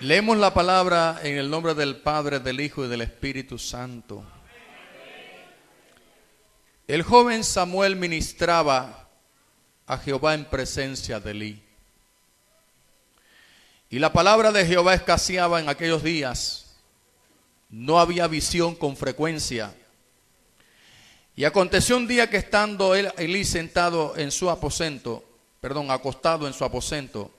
Leemos la palabra en el nombre del Padre, del Hijo y del Espíritu Santo. El joven Samuel ministraba a Jehová en presencia de Elí. Y la palabra de Jehová escaseaba en aquellos días. No había visión con frecuencia. Y aconteció un día que estando Elí sentado en su aposento, perdón, acostado en su aposento,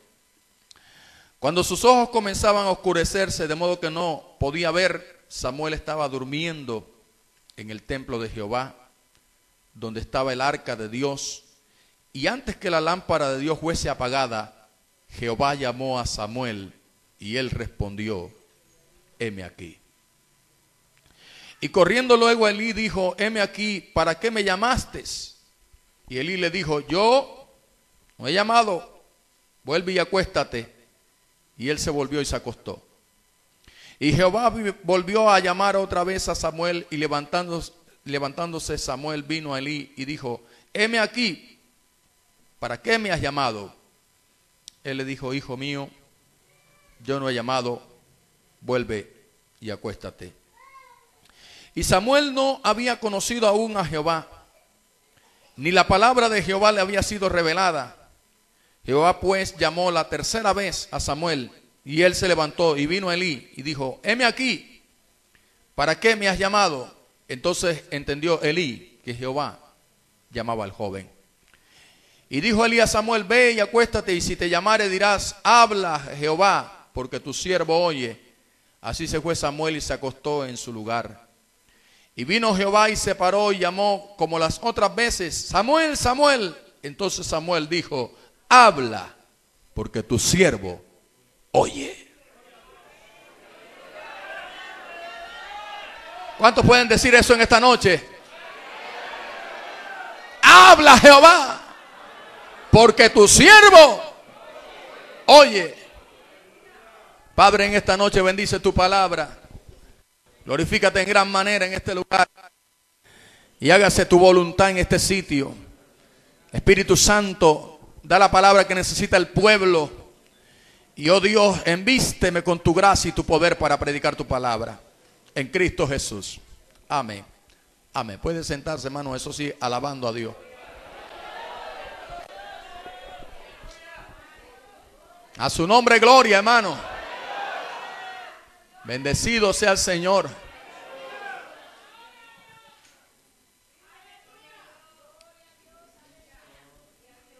cuando sus ojos comenzaban a oscurecerse de modo que no podía ver, Samuel estaba durmiendo en el templo de Jehová, donde estaba el arca de Dios. Y antes que la lámpara de Dios fuese apagada, Jehová llamó a Samuel y él respondió, heme aquí. Y corriendo luego Elí dijo, heme aquí, ¿para qué me llamaste? Y Elí le dijo, yo no he llamado, vuelve y acuéstate. Y él se volvió y se acostó. Y Jehová volvió a llamar otra vez a Samuel y levantándose, levantándose Samuel vino a Elí y dijo, heme aquí, ¿para qué me has llamado? Él le dijo, hijo mío, yo no he llamado, vuelve y acuéstate. Y Samuel no había conocido aún a Jehová, ni la palabra de Jehová le había sido revelada. Jehová pues llamó la tercera vez a Samuel y él se levantó y vino Elí y dijo, heme aquí, ¿para qué me has llamado? Entonces entendió Elí que Jehová llamaba al joven. Y dijo Elí a Samuel, ve y acuéstate y si te llamare dirás, habla Jehová, porque tu siervo oye. Así se fue Samuel y se acostó en su lugar. Y vino Jehová y se paró y llamó como las otras veces, Samuel, Samuel. Entonces Samuel dijo, habla, porque tu siervo oye. ¿Cuántos pueden decir eso en esta noche? Habla Jehová, porque tu siervo oye. Padre, en esta noche bendice tu palabra. Glorifícate en gran manera en este lugar. Y hágase tu voluntad en este sitio. Espíritu Santo, da la palabra que necesita el pueblo. Y oh Dios, envísteme con tu gracia y tu poder para predicar tu palabra. En Cristo Jesús. Amén. Amén. Puede sentarse, hermano, eso sí, alabando a Dios. A su nombre, gloria, hermano. Bendecido sea el Señor.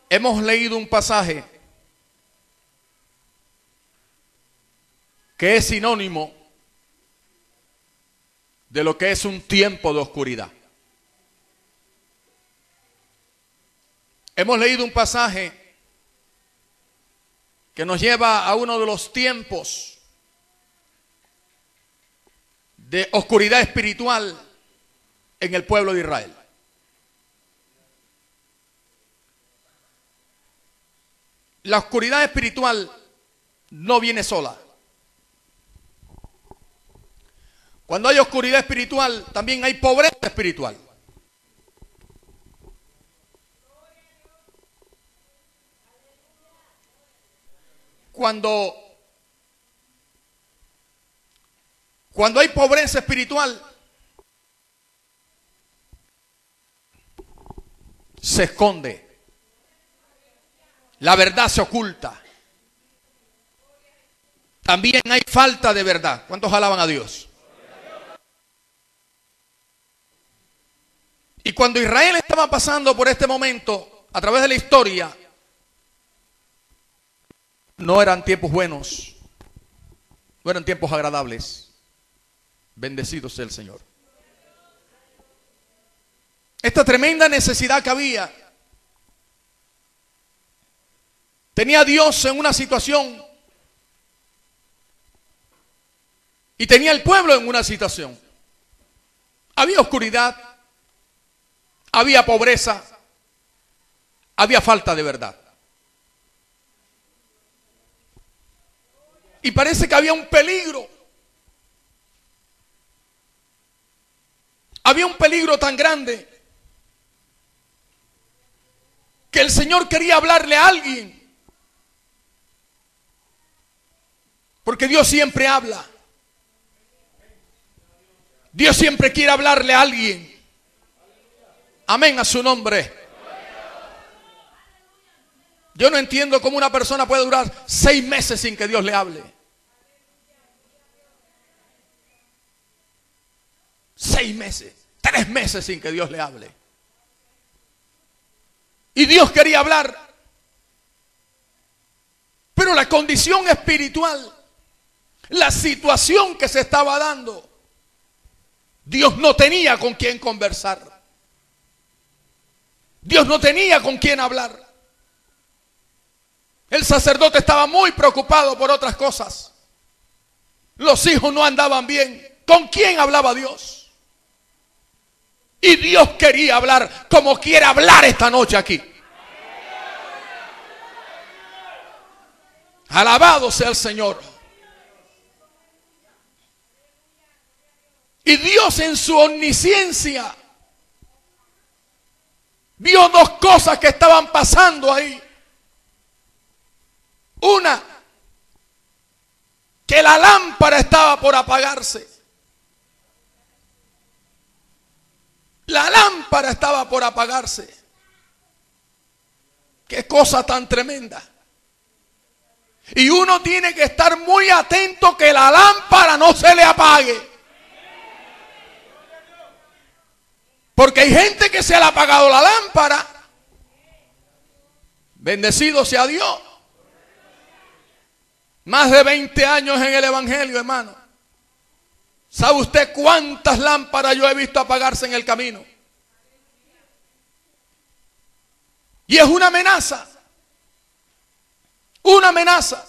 Hemos leído un pasaje que es sinónimo de lo que es un tiempo de oscuridad. Hemos leído un pasaje que nos lleva a uno de los tiempos de oscuridad espiritual en el pueblo de Israel. La oscuridad espiritual no viene sola. Cuando hay oscuridad espiritual, también hay pobreza espiritual. Cuando, cuando hay pobreza espiritual, se esconde. La verdad se oculta. También hay falta de verdad. ¿Cuántos alaban a Dios? Y cuando Israel estaba pasando por este momento, a través de la historia, no eran tiempos buenos, no eran tiempos agradables. Bendecido sea el Señor. Esta tremenda necesidad que había Tenía a Dios en una situación. Y tenía el pueblo en una situación. Había oscuridad. Había pobreza. Había falta de verdad. Y parece que había un peligro. Había un peligro tan grande que el Señor quería hablarle a alguien Porque Dios siempre habla. Dios siempre quiere hablarle a alguien. Amén a su nombre. Yo no entiendo cómo una persona puede durar seis meses sin que Dios le hable. Seis meses, tres meses sin que Dios le hable. Y Dios quería hablar. Pero la condición espiritual, la situación que se estaba dando, Dios no tenía con quién conversar. Dios no tenía con quién hablar. El sacerdote estaba muy preocupado por otras cosas. Los hijos no andaban bien. ¿Con quién hablaba Dios? Y Dios quería hablar como quiere hablar esta noche aquí. Alabado sea el Señor. Y Dios en su omnisciencia dos cosas que estaban pasando ahí. Una, que la lámpara estaba por apagarse. La lámpara estaba por apagarse. Qué cosa tan tremenda. Y uno tiene que estar muy atento que la lámpara no se le apague. Porque hay gente que se le ha apagado la lámpara. Bendecido sea Dios. Más de 20 años en el Evangelio, hermano. ¿Sabe usted cuántas lámparas yo he visto apagarse en el camino? Y es una amenaza. Una amenaza.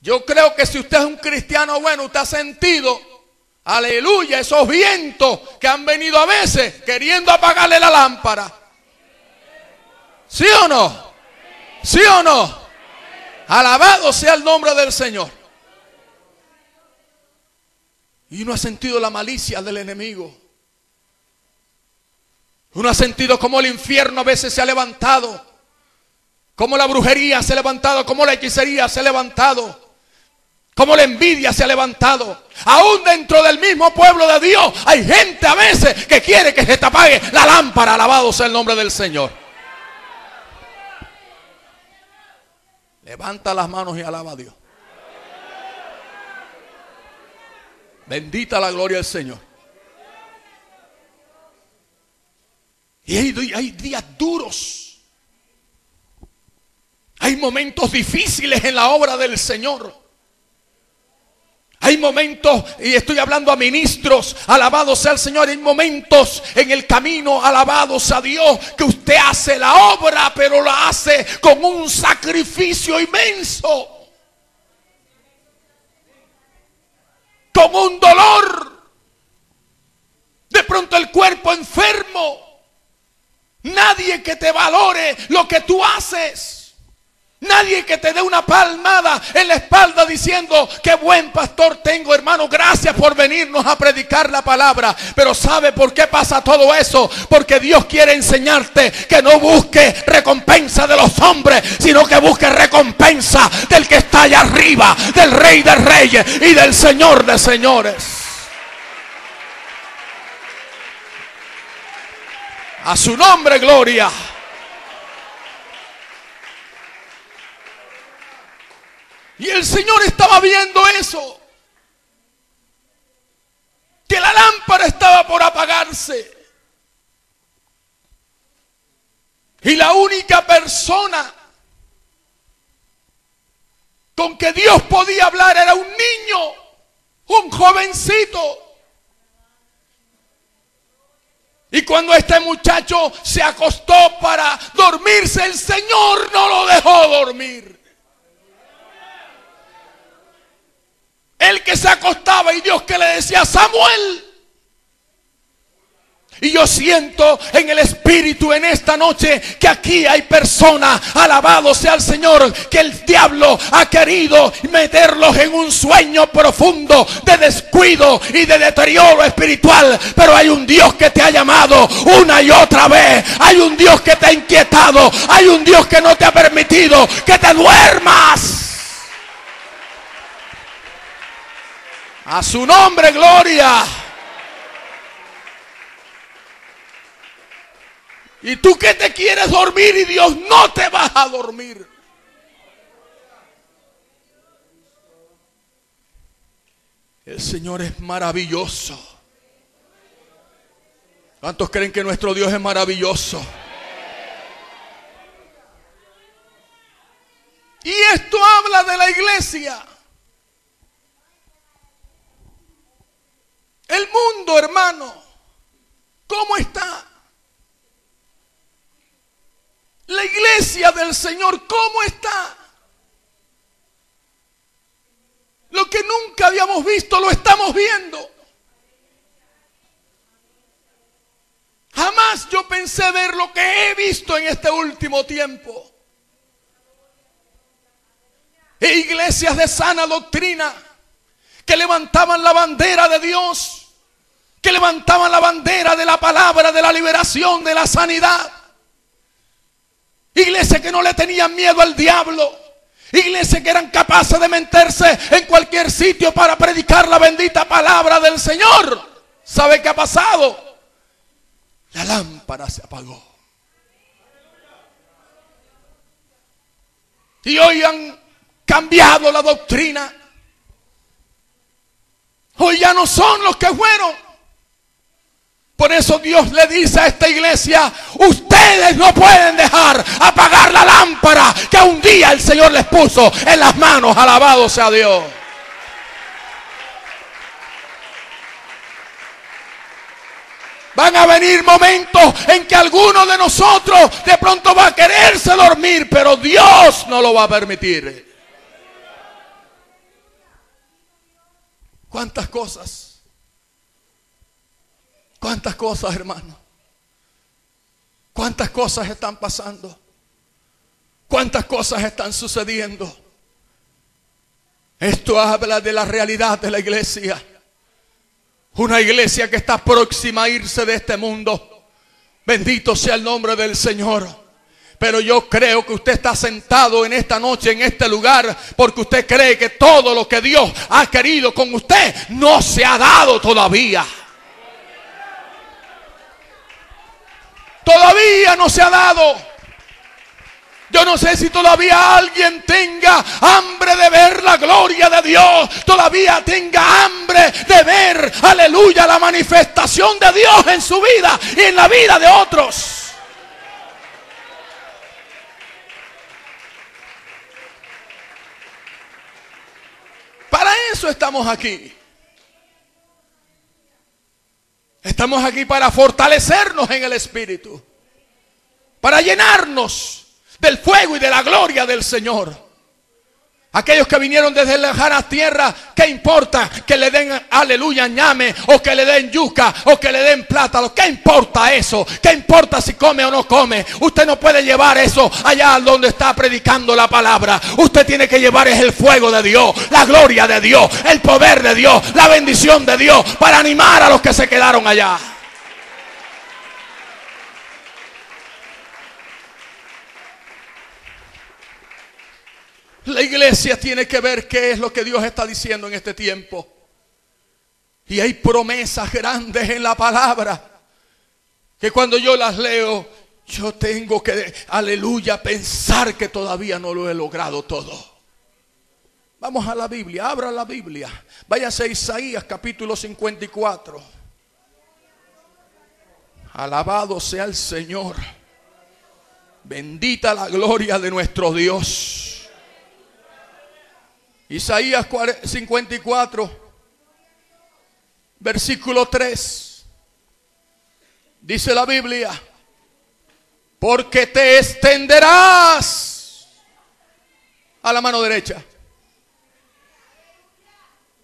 Yo creo que si usted es un cristiano bueno, usted ha sentido, aleluya, esos vientos que han venido a veces queriendo apagarle la lámpara. ¿Sí o no? ¿Sí o no? Alabado sea el nombre del Señor. Y uno ha sentido la malicia del enemigo. Uno ha sentido como el infierno a veces se ha levantado. Como la brujería se ha levantado. Como la hechicería se ha levantado. Como la envidia se ha levantado. Aún dentro del mismo pueblo de Dios hay gente a veces que quiere que se te apague la lámpara. Alabado sea el nombre del Señor. Levanta las manos y alaba a Dios. Bendita la gloria del Señor. Y hay, hay, días duros. Hay momentos difíciles en la obra del Señor. Hay momentos, y estoy hablando a ministros, alabados sea el Señor, hay momentos en el camino, alabados a Dios, que usted hace la obra, pero la hace con un sacrificio inmenso. Con un dolor. De pronto el cuerpo enfermo. Nadie que te valore lo que tú haces. Nadie que te dé una palmada en la espalda diciendo, qué buen pastor tengo hermano, gracias por venirnos a predicar la palabra. Pero ¿sabe por qué pasa todo eso? Porque Dios quiere enseñarte que no busque recompensa de los hombres, sino que busque recompensa del que está allá arriba, del rey de reyes y del señor de señores. A su nombre, gloria. Y el Señor estaba viendo eso. Que la lámpara estaba por apagarse. Y la única persona con que Dios podía hablar era un niño, un jovencito. Y cuando este muchacho se acostó para dormirse, el Señor no lo dejó dormir. El que se acostaba y Dios que le decía, Samuel. Y yo siento en el Espíritu en esta noche que aquí hay personas, alabado sea el Señor, que el diablo ha querido meterlos en un sueño profundo de descuido y de deterioro espiritual. Pero hay un Dios que te ha llamado una y otra vez. Hay un Dios que te ha inquietado. Hay un Dios que no te ha permitido que te duermas. A su nombre, gloria. Y tú que te quieres dormir y Dios no te vas a dormir. El Señor es maravilloso. ¿Cuántos creen que nuestro Dios es maravilloso? Y esto habla de la iglesia. El mundo, hermano, ¿cómo está? La iglesia del Señor, ¿cómo está? Lo que nunca habíamos visto lo estamos viendo. Jamás yo pensé ver lo que he visto en este último tiempo. E iglesias de sana doctrina que levantaban la bandera de Dios, que levantaban la bandera de la palabra, de la liberación, de la sanidad. Iglesias que no le tenían miedo al diablo. Iglesias que eran capaces de meterse en cualquier sitio para predicar la bendita palabra del Señor. ¿Sabe qué ha pasado? La lámpara se apagó. Y hoy han cambiado la doctrina. Hoy ya no son los que fueron. Por eso Dios le dice a esta iglesia, ustedes no pueden dejar apagar la lámpara que un día el Señor les puso en las manos. Alabado sea Dios. Van a venir momentos en que alguno de nosotros de pronto va a quererse dormir, pero Dios no lo va a permitir. ¿Cuántas cosas? ¿Cuántas cosas, hermano? ¿Cuántas cosas están pasando? ¿Cuántas cosas están sucediendo? Esto habla de la realidad de la iglesia. Una iglesia que está próxima a irse de este mundo. Bendito sea el nombre del Señor. Pero yo creo que usted está sentado en esta noche, en este lugar, porque usted cree que todo lo que Dios ha querido con usted no se ha dado todavía. Todavía no se ha dado. Yo no sé si todavía alguien tenga hambre de ver la gloria de Dios. Todavía tenga hambre de ver, aleluya, la manifestación de Dios en su vida y en la vida de otros. Para eso estamos aquí. Estamos aquí para fortalecernos en el Espíritu. Para llenarnos del fuego y de la gloria del Señor. Aquellos que vinieron desde lejanas tierras, ¿qué importa que le den aleluya ñame o que le den yuca o que le den plátano? ¿Qué importa eso? ¿Qué importa si come o no come? Usted no puede llevar eso allá donde está predicando la palabra. Usted tiene que llevar es el fuego de Dios, la gloria de Dios, el poder de Dios, la bendición de Dios para animar a los que se quedaron allá. La iglesia tiene que ver qué es lo que Dios está diciendo en este tiempo. Y hay promesas grandes en la palabra que cuando yo las leo, yo tengo que, aleluya, pensar que todavía no lo he logrado todo. Vamos a la Biblia, abra la Biblia. Váyase a Isaías capítulo 54. Alabado sea el Señor. Bendita la gloria de nuestro Dios. Isaías 54, versículo 3. Dice la Biblia, porque te extenderás a la mano derecha.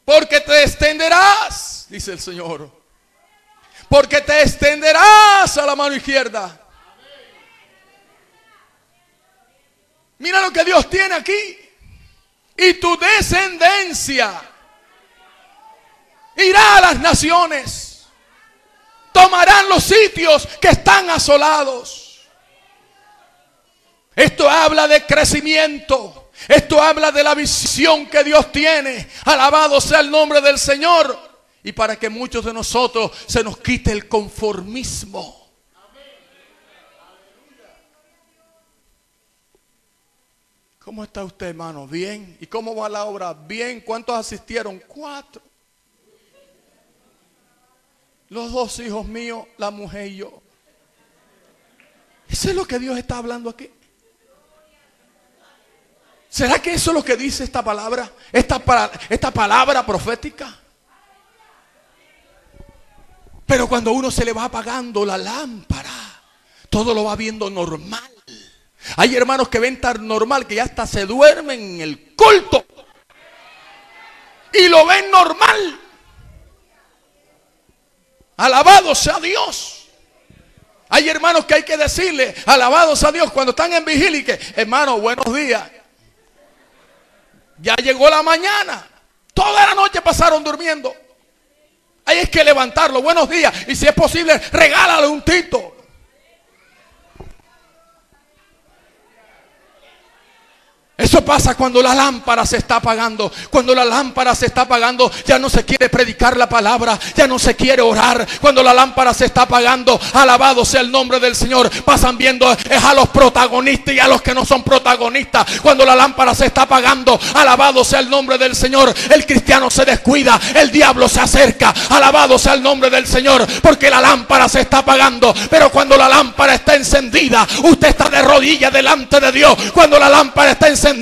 Porque te extenderás, dice el Señor. Porque te extenderás a la mano izquierda. Mira lo que Dios tiene aquí y tu descendencia irá a las naciones, tomarán los sitios que están asolados. Esto habla de crecimiento. Esto habla de la visión que Dios tiene. Alabado sea el nombre del Señor. Y para que muchos de nosotros se nos quite el conformismo. ¿Cómo está usted, hermano? Bien. ¿Y cómo va la obra? Bien. ¿Cuántos asistieron? Cuatro. Los dos hijos míos, la mujer y yo. Eso es lo que Dios está hablando aquí. ¿Será que eso es lo que dice esta palabra? Esta, esta palabra profética. Pero cuando uno se le va apagando la lámpara, todo lo va viendo normal. Hay hermanos que ven tan normal que ya hasta se duermen en el culto. Y lo ven normal. Alabado sea Dios. Hay hermanos que hay que decirle, alabados a Dios, cuando están en vigilia y hermano, buenos días. Ya llegó la mañana. Toda la noche pasaron durmiendo. Hay es que levantarlo. Buenos días. Y si es posible, regálale un tito. Eso pasa cuando la lámpara se está apagando. Cuando la lámpara se está apagando, ya no se quiere predicar la palabra, ya no se quiere orar. Cuando la lámpara se está apagando, alabado sea el nombre del Señor. Pasan viendo a los protagonistas y a los que no son protagonistas. Cuando la lámpara se está apagando, alabado sea el nombre del Señor. El cristiano se descuida, el diablo se acerca. Alabado sea el nombre del Señor, porque la lámpara se está apagando. Pero cuando la lámpara está encendida, usted está de rodillas delante de Dios. Cuando la lámpara está encendida,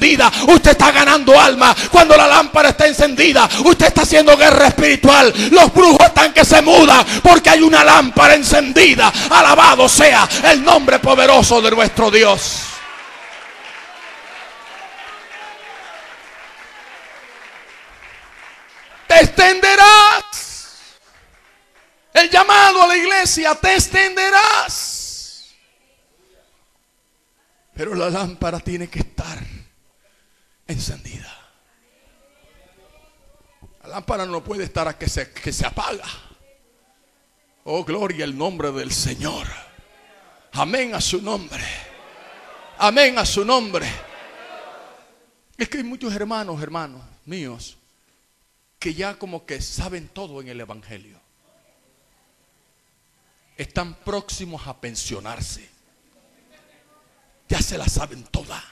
usted está ganando alma. Cuando la lámpara está encendida, usted está haciendo guerra espiritual. Los brujos están que se mudan porque hay una lámpara encendida. Alabado sea el nombre poderoso de nuestro Dios. Te extenderás. El llamado a la iglesia, te extenderás. Pero la lámpara tiene que estar encendida. La lámpara no puede estar a que se, que se apaga. Oh, gloria al nombre del Señor. Amén a su nombre. Amén a su nombre. Es que hay muchos hermanos, hermanos míos, que ya como que saben todo en el Evangelio. Están próximos a pensionarse. Ya se la saben toda.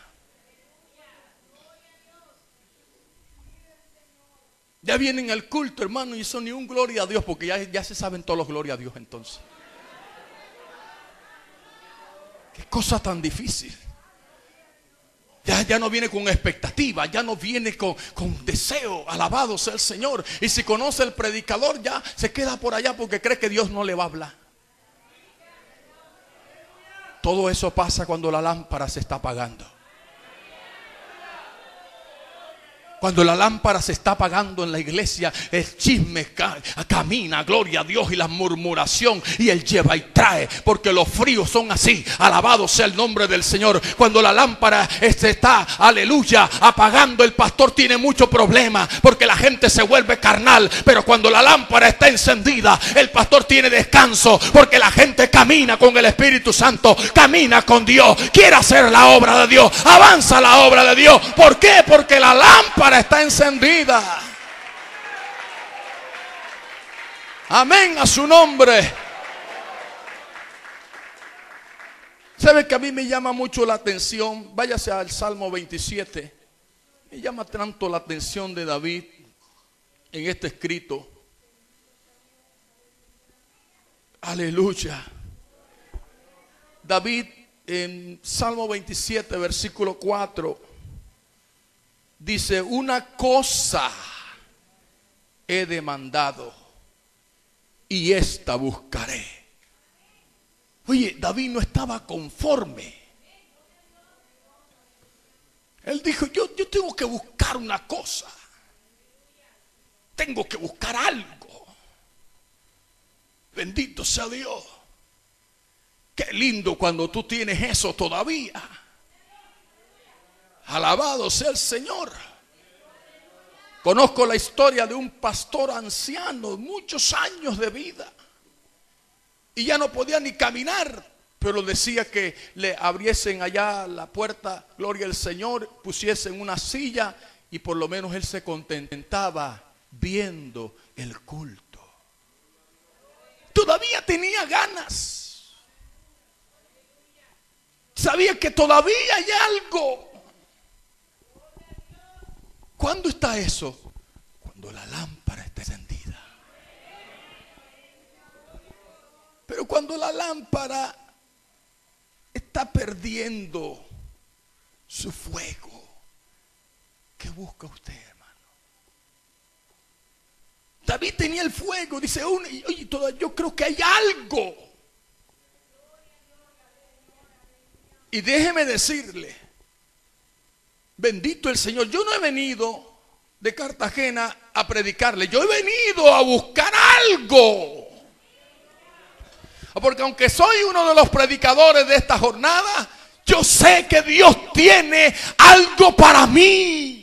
Ya vienen al culto, hermano, y son ni un gloria a Dios, porque ya, ya se saben todos los gloria a Dios entonces. Qué cosa tan difícil. Ya, ya, no viene con expectativa, ya no viene con, con, deseo, alabado sea el Señor. Y si conoce el predicador, ya se queda por allá porque cree que Dios no le va a hablar. Todo eso pasa cuando la lámpara se está apagando. Cuando la lámpara se está apagando en la iglesia, el chisme camina, gloria a Dios, y la murmuración, y él lleva y trae, porque los fríos son así. Alabado sea el nombre del Señor. Cuando la lámpara este, está, aleluya, apagando, el pastor tiene mucho problema, porque la gente se vuelve carnal. Pero cuando la lámpara está encendida, el pastor tiene descanso, porque la gente camina con el Espíritu Santo, camina con Dios, quiere hacer la obra de Dios, avanza la obra de Dios. ¿Por qué? Porque la lámpara está encendida. Amén a su nombre. ¿Sabe que a mí me llama mucho la atención? Váyase al Salmo 27. Me llama tanto la atención de David en este escrito. Aleluya. David en Salmo 27, versículo 4 dice, una cosa he demandado y esta buscaré. Oye, David no estaba conforme. Él dijo, yo, yo tengo que buscar una cosa. Tengo que buscar algo. Bendito sea Dios. Qué lindo cuando tú tienes eso todavía. Alabado sea el Señor. Conozco la historia de un pastor anciano, muchos años de vida, y ya no podía ni caminar pero decía que le abriesen allá la puerta, gloria al Señor, pusiesen una silla y por lo menos él se contentaba viendo el culto. Todavía tenía ganas. Sabía que todavía hay algo. ¿Cuándo está eso? Cuando la lámpara está encendida. Pero cuando la lámpara está perdiendo su fuego, ¿qué busca usted, hermano? David tenía el fuego, dice, oye, yo creo que hay algo. Y déjeme decirle, bendito el Señor, yo no he venido de Cartagena a predicarle, yo he venido a buscar algo. Porque aunque soy uno de los predicadores de esta jornada, yo sé que Dios tiene algo para mí.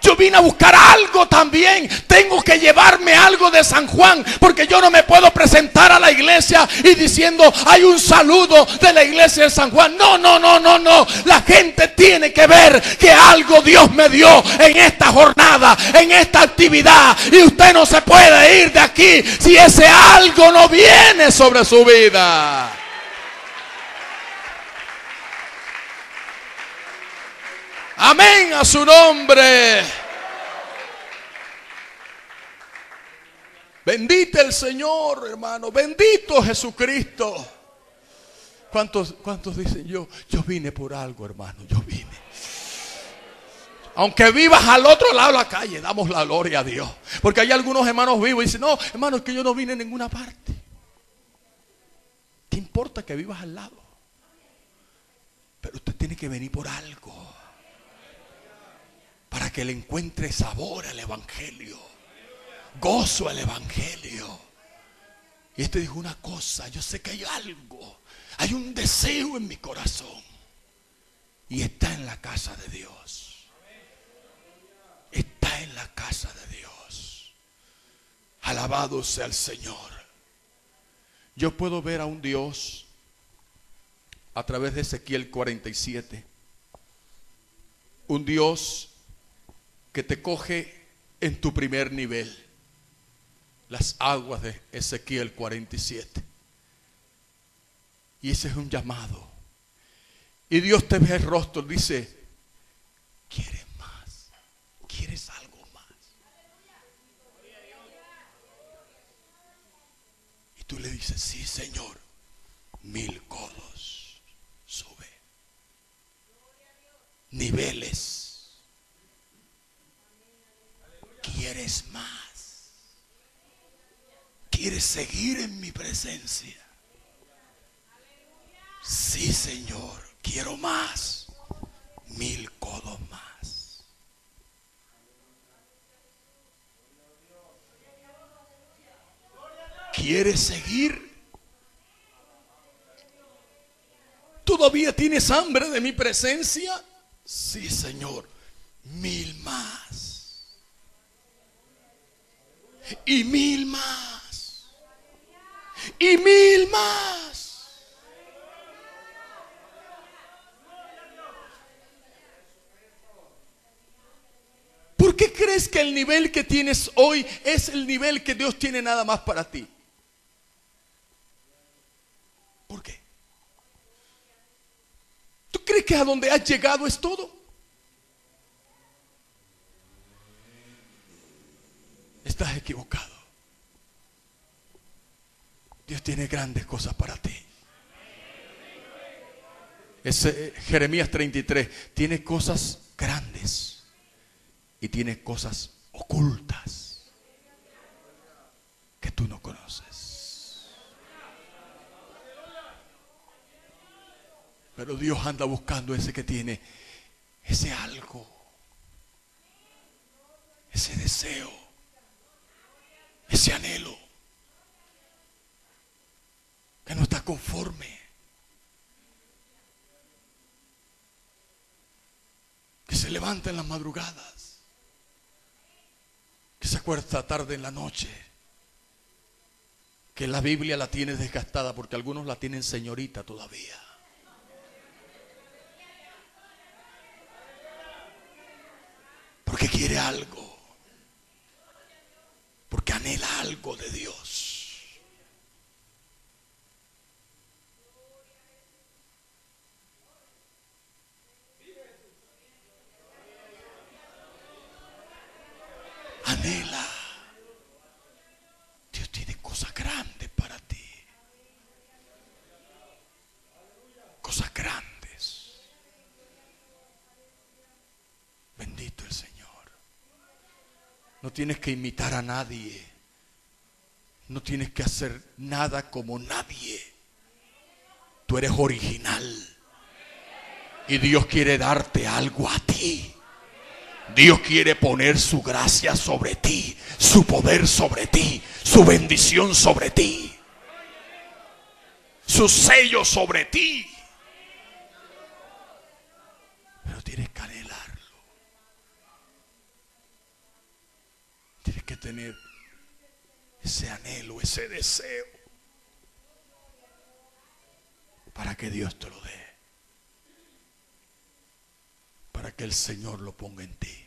Yo vine a buscar algo también. Tengo que llevarme algo de San Juan. Porque yo no me puedo presentar a la iglesia y diciendo hay un saludo de la iglesia de San Juan. No, no, no, no, no. La gente tiene que ver que algo Dios me dio en esta jornada, en esta actividad. Y usted no se puede ir de aquí si ese algo no viene sobre su vida. Amén a su nombre. Bendito el Señor, hermano. Bendito Jesucristo. ¿Cuántos, ¿Cuántos dicen yo? Yo vine por algo, hermano. Yo vine. Aunque vivas al otro lado de la calle, damos la gloria a Dios. Porque hay algunos hermanos vivos y dicen, no, hermano, es que yo no vine en ninguna parte. ¿Qué importa que vivas al lado? Pero usted tiene que venir por algo que le encuentre sabor al Evangelio, gozo al Evangelio. Y este dijo una cosa, yo sé que hay algo, hay un deseo en mi corazón y está en la casa de Dios. Está en la casa de Dios. Alabado sea el Señor. Yo puedo ver a un Dios a través de Ezequiel 47. Un Dios que te coge en tu primer nivel. Las aguas de Ezequiel 47. Y ese es un llamado. Y Dios te ve el rostro, dice, ¿quieres más? ¿Quieres algo más? Y tú le dices, sí, Señor, mil codos sube. Niveles ¿Quieres más? ¿Quieres seguir en mi presencia? Sí, Señor, quiero más. Mil codos más. ¿Quieres seguir? ¿Todavía tienes hambre de mi presencia? Sí, Señor, mil más y mil más. Y mil más. ¿Por qué crees que el nivel que tienes hoy es el nivel que Dios tiene nada más para ti? ¿Por qué? ¿Tú crees que a donde has llegado es todo? estás equivocado. Tiene grandes cosas para ti. Ese, eh, Jeremías 33 tiene cosas grandes y tiene cosas ocultas que tú no conoces. Pero Dios anda buscando ese que tiene ese algo, ese deseo ese anhelo, que no está conforme, que se levanta en las madrugadas, que se acuerda tarde en la noche, que la Biblia la tiene desgastada porque algunos la tienen señorita todavía. Porque quiere algo. Porque anhela algo de Dios. Anhela. Dios tiene cosas grandes para ti. Cosas grandes. Bendito el Señor. No tienes que imitar a nadie. No tienes que hacer nada como nadie. Tú eres original. Y Dios quiere darte algo a ti. Dios quiere poner su gracia sobre ti, su poder sobre ti, su bendición sobre ti, su sello sobre ti. Pero tienes que anhelarlo. Tienes que tener ese anhelo, ese deseo, para que Dios te lo dé. Para que el Señor lo ponga en ti.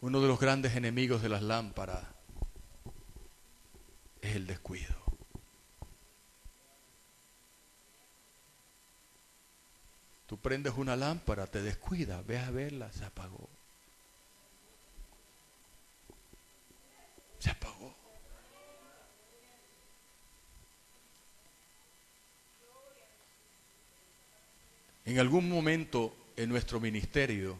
Uno de los grandes enemigos de las lámparas es el descuido. Tú prendes una lámpara, te descuidas, ves a verla, se apagó. Se apagó. En algún momento en nuestro ministerio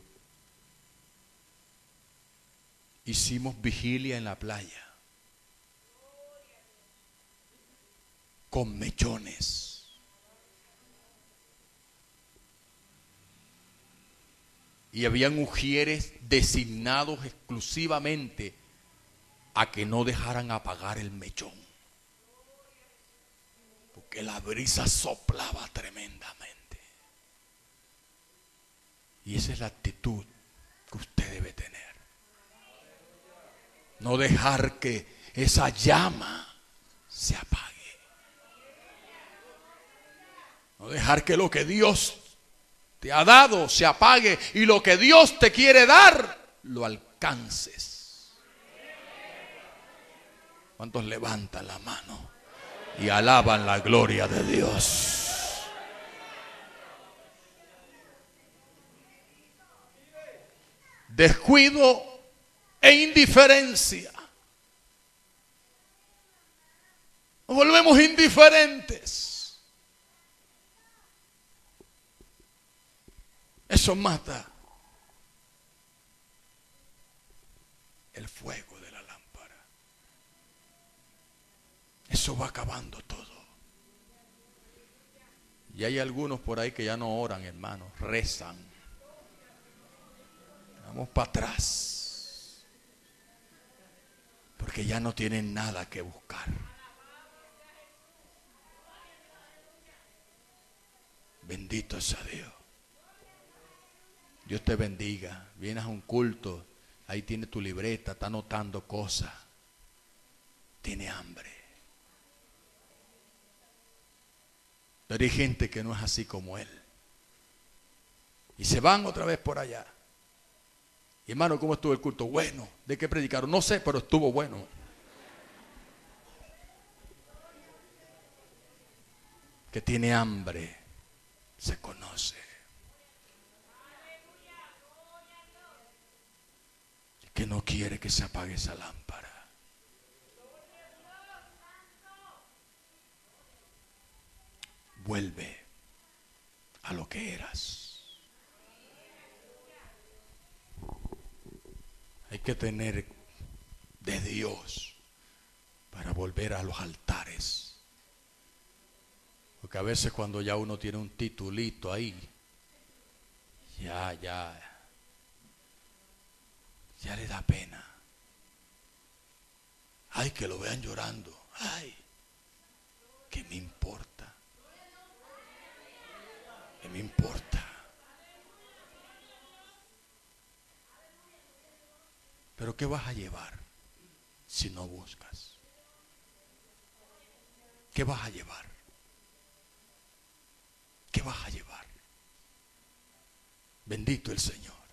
hicimos vigilia en la playa con mechones. Y habían ujieres designados exclusivamente a que no dejaran apagar el mechón. Porque la brisa soplaba tremendamente. Y esa es la actitud que usted debe tener. No dejar que esa llama se apague. No dejar que lo que Dios te ha dado se apague y lo que Dios te quiere dar lo alcances. ¿Cuántos levantan la mano y alaban la gloria de Dios? Descuido e indiferencia. Nos volvemos indiferentes. Eso mata el fuego de la lámpara. Eso va acabando todo. Y hay algunos por ahí que ya no oran, hermanos, rezan. Vamos para atrás. Porque ya no tienen nada que buscar. Bendito sea Dios. Dios te bendiga. Vienes a un culto, ahí tiene tu libreta, está anotando cosas. Tiene hambre. Pero hay gente que no es así como él. Y se van otra vez por allá. Y hermano, ¿cómo estuvo el culto? Bueno. ¿De qué predicaron? No sé, pero estuvo bueno. Que tiene hambre, se conoce. Que no quiere que se apague esa lámpara. Vuelve a lo que eras. Hay que tener de Dios para volver a los altares. Porque a veces cuando ya uno tiene un titulito ahí, ya, ya, ya le da pena. Ay, que lo vean llorando. Ay, ¿qué me importa? ¿Qué me importa? Pero Pero ¿qué vas a llevar si no buscas? ¿Qué vas a llevar? ¿Qué vas a llevar? Bendito el Señor.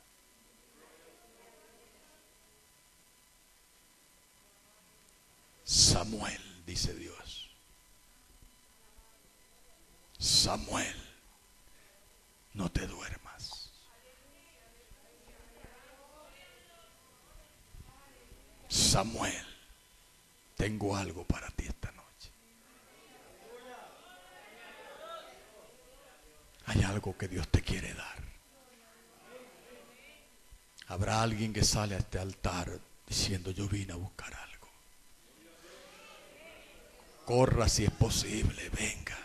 Samuel, dice Dios. Samuel, no te duermas. Samuel, tengo algo para ti esta noche. Hay algo que Dios te quiere dar. Habrá alguien que sale a este altar diciendo yo vine a buscar algo. Corra si es posible, venga.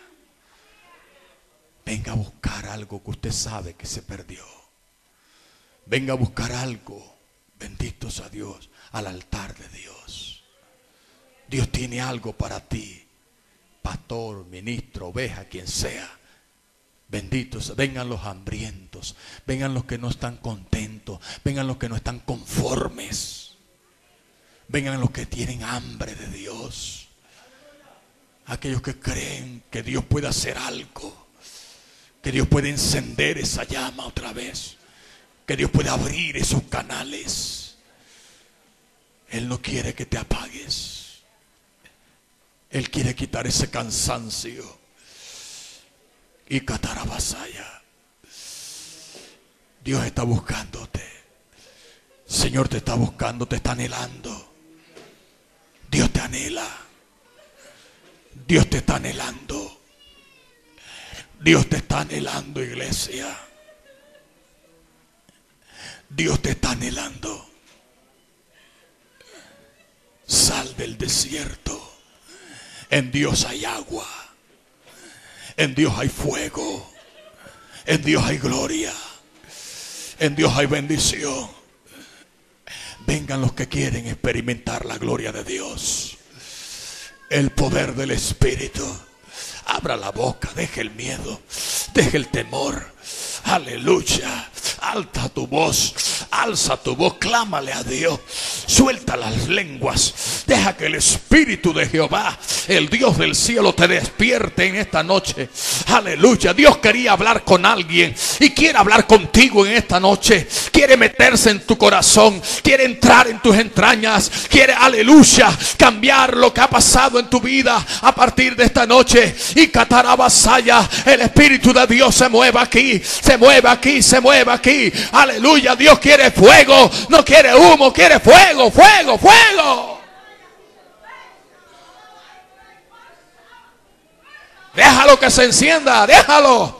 Venga a buscar algo que usted sabe que se perdió. Venga a buscar algo, benditos a Dios, al altar de Dios. Dios tiene algo para ti, pastor, ministro, oveja, quien sea. Benditos, vengan los hambrientos, vengan los que no están contentos, vengan los que no están conformes, vengan los que tienen hambre de Dios, aquellos que creen que Dios puede hacer algo, que Dios puede encender esa llama otra vez, que Dios puede abrir esos canales. Él no quiere que te apagues, Él quiere quitar ese cansancio y Catarabasaya. Dios está buscándote. Señor te está buscando, te está anhelando. Dios te anhela. Dios te está anhelando. Dios te está anhelando, iglesia. Dios te está anhelando. Sal del desierto. En Dios hay agua. En Dios hay fuego. En Dios hay gloria. En Dios hay bendición. Vengan los que quieren experimentar la gloria de Dios. El poder del Espíritu. Abra la boca, deje el miedo, deje el temor. Aleluya. Alta tu voz, alza tu voz, clámale a Dios. Suelta las lenguas. Deja que el Espíritu de Jehová, el Dios del cielo, te despierte en esta noche. Aleluya. Dios quería hablar con alguien y quiere hablar contigo en esta noche. Quiere meterse en tu corazón, quiere entrar en tus entrañas, quiere, aleluya, cambiar lo que ha pasado en tu vida a partir de esta noche. Y Catarabasaya, el Espíritu de Dios se mueva aquí, se mueva aquí, se mueva aquí. Aleluya, Dios quiere fuego, no quiere humo, quiere fuego, fuego, fuego. Déjalo que se encienda, déjalo.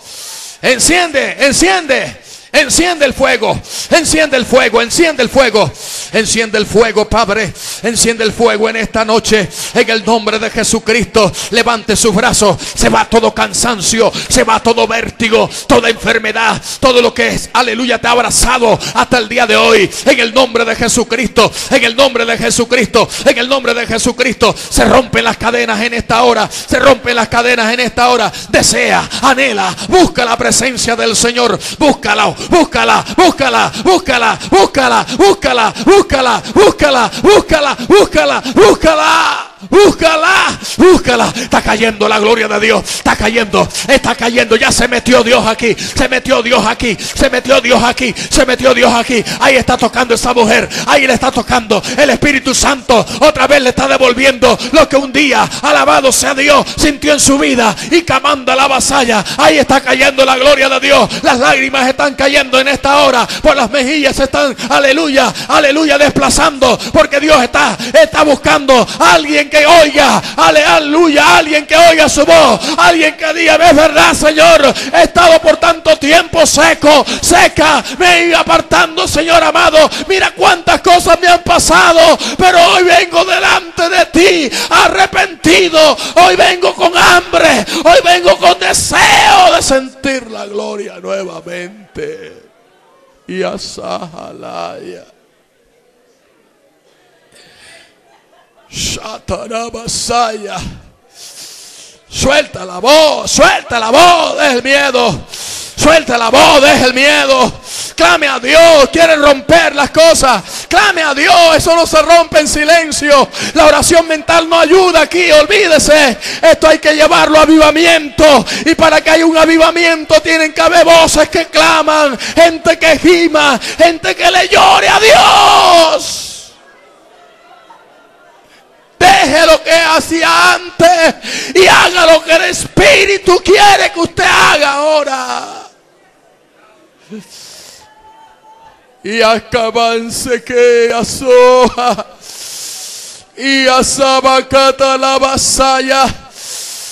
Enciende, enciende. Enciende el fuego, enciende el fuego, enciende el fuego, enciende el fuego, Padre, enciende el fuego en esta noche, en el nombre de Jesucristo. Levante sus brazos, se va todo cansancio, se va todo vértigo, toda enfermedad, todo lo que es, aleluya, te ha abrazado hasta el día de hoy, en el nombre de Jesucristo, en el nombre de Jesucristo, en el nombre de Jesucristo. Se rompen las cadenas en esta hora, se rompen las cadenas en esta hora. Desea, anhela, busca la presencia del Señor, búscala búscala, búscala, búscala, búscala, búscala, búscala, búscala, búscala, búscala, búscala. Búscala, búscala. Está cayendo la gloria de Dios. Está cayendo, está cayendo. Ya se metió Dios aquí. Se metió Dios aquí. Se metió Dios aquí. Se metió Dios aquí. Ahí está tocando esa mujer. Ahí le está tocando. El Espíritu Santo otra vez le está devolviendo lo que un día, alabado sea Dios, sintió en su vida. Y camando la vasalla. Ahí está cayendo la gloria de Dios. Las lágrimas están cayendo en esta hora. Por las mejillas están, aleluya, aleluya, desplazando. Porque Dios está, está buscando a alguien que oiga, aleluya, alguien que oiga su voz, alguien que diga, es verdad, Señor, he estado por tanto tiempo seco, seca, me he ido apartando, Señor amado, mira cuántas cosas me han pasado, pero hoy vengo delante de ti, arrepentido, hoy vengo con hambre, hoy vengo con deseo de sentir la gloria nuevamente. Y asajalaya. Shatarabasaya. Suelta la voz, suelta la voz, deja el miedo. Suelta la voz, deja el miedo. Clame a Dios, quiere romper las cosas. clame a Dios. Eso no se rompe en silencio. La oración mental no ayuda aquí, olvídese. Esto hay que llevarlo a avivamiento. Y para que haya un avivamiento tienen que haber voces que claman, gente que gima, gente que le llore a Dios. Deje lo que hacía antes y haga lo que el Espíritu quiere que usted haga ahora. Y acabanse que asoja. Y asabacata la vasalla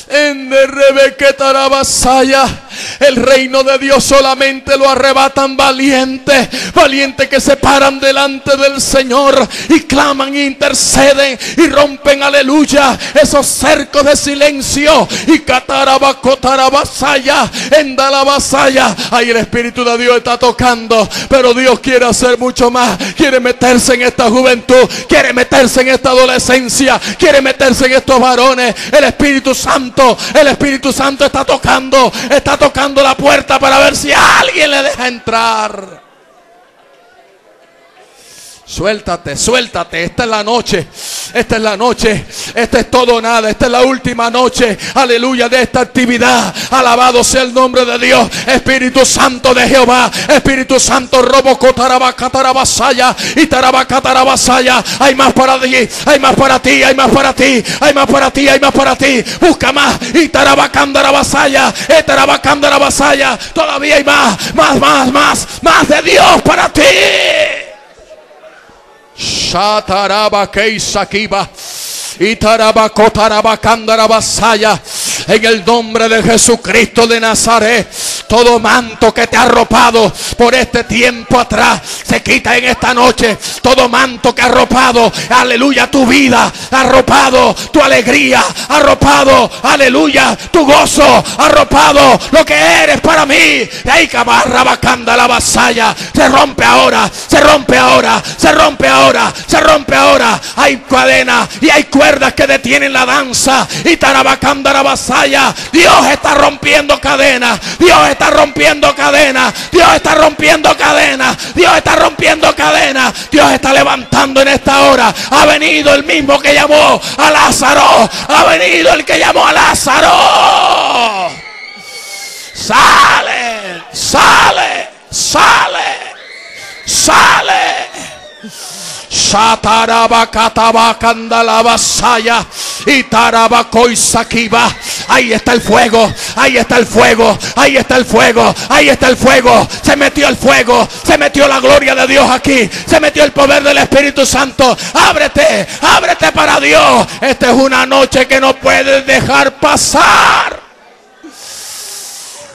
en de Rebequetarabasaya el reino de Dios solamente lo arrebatan valientes, valientes que se paran delante del Señor y claman, e interceden y rompen, aleluya, esos cercos de silencio. Y catarabacotarabasaya, en Dalabasaya, ahí el Espíritu de Dios está tocando, pero Dios quiere hacer mucho más. Quiere meterse en esta juventud, quiere meterse en esta adolescencia, quiere meterse en estos varones. El Espíritu Santo, el Espíritu Santo está tocando, está tocando tocando la puerta para ver si alguien le deja entrar. Suéltate, suéltate. Esta es la noche. Esta es la noche. Esta es todo nada. Esta es la última noche. Aleluya de esta actividad. Alabado sea el nombre de Dios. Espíritu Santo de Jehová. Espíritu Santo Robocotarabasaya y Tarabacatarabasaya. Hay más para ti. Hay más para ti. Hay más para ti. Hay más para ti. Hay más para ti. Busca más. Y Tarabacandarabasaya. Y Tarabacandarabasaya. Todavía hay más. Más, más, más. Más de Dios para ti. Shataraba Keisakiba. Y basaya en el nombre de Jesucristo de Nazaret. Todo manto que te ha arropado por este tiempo atrás se quita en esta noche. Todo manto que ha arropado, aleluya, tu vida, arropado tu alegría, arropado, aleluya, tu gozo, arropado lo que eres para mí. Cabarra bacanda la vasalla. Se rompe ahora, se rompe ahora, se rompe ahora, se rompe ahora. Hay cadenas y hay cuerdas que detienen la danza. Y vasalla Dios está rompiendo cadenas. Dios está rompiendo cadenas. Dios está rompiendo cadenas. Dios está rompiendo cadenas. Dios está levantando en esta hora. Ha venido el mismo que llamó a Lázaro. Ha venido el que llamó a Lázaro. Sale, sale, sale, sale. Ahí está el fuego, ahí está el fuego, ahí está el fuego, ahí está el fuego. Se metió el fuego, se metió la gloria de Dios aquí, se metió el poder del Espíritu Santo. Ábrete, ábrete para Dios. Esta es una noche que no puedes dejar pasar.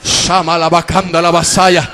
Shama la bacanda la vasalla.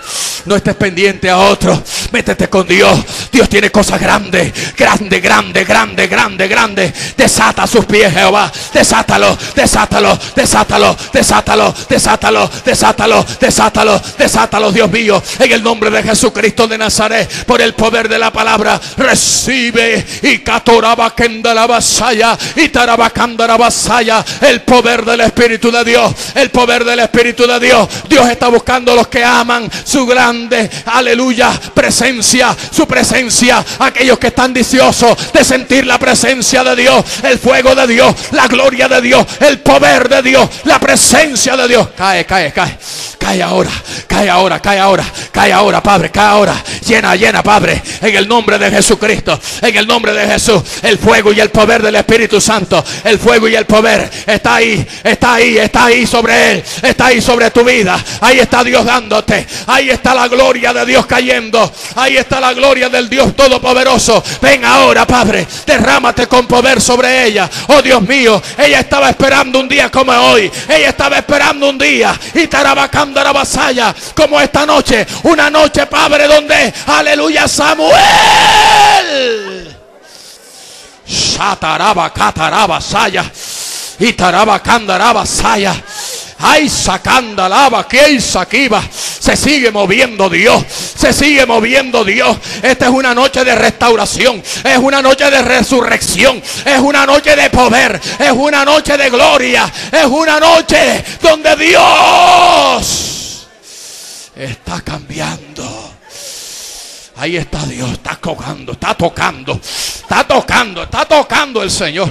No estés pendiente a otro. Métete con Dios. Dios tiene cosas grandes. Grande, grande, grande, grande, grande. Desata sus pies, Jehová. Desátalo, desátalo, desátalo, desátalo, desátalo, desátalo, desátalo, desátalo, Dios mío. En el nombre de Jesucristo de Nazaret. Por el poder de la palabra. Recibe. Y catoraba la vasalla. Y tarabacanda vasalla. El poder del Espíritu de Dios. El poder del Espíritu de Dios. Dios está buscando a los que aman su gran aleluya, presencia, su presencia. Aquellos que están deseosos de sentir la presencia de Dios, el fuego de Dios, la gloria de Dios, el poder de Dios, la presencia de Dios. Cae, cae, cae. Cae ahora, cae ahora, cae ahora, cae ahora, Padre, cae ahora. Llena, llena, Padre, en el nombre de Jesucristo, en el nombre de Jesús. El fuego y el poder del Espíritu Santo, el fuego y el poder está ahí, está ahí, está ahí sobre él, está ahí sobre tu vida. Ahí está Dios dándote, ahí está la gloria de Dios cayendo. Ahí está la gloria del Dios Todopoderoso. Ven ahora, Padre, derrámate con poder sobre ella. Oh Dios mío, ella estaba esperando un día como hoy. Ella estaba esperando un día y tarabacando la vasalla como esta noche. Una noche, Padre, donde, aleluya, Samuel. Shataraba, cataraba, saya. Y taraba, candaraba, saya. Ay, sacanda lava, que saquiva. Se sigue moviendo Dios. Se sigue moviendo Dios. Esta es una noche de restauración. Es una noche de resurrección. Es una noche de poder. Es una noche de gloria. Es una noche donde Dios está cambiando. Ahí está Dios, está tocando, está tocando, está tocando, está tocando el Señor.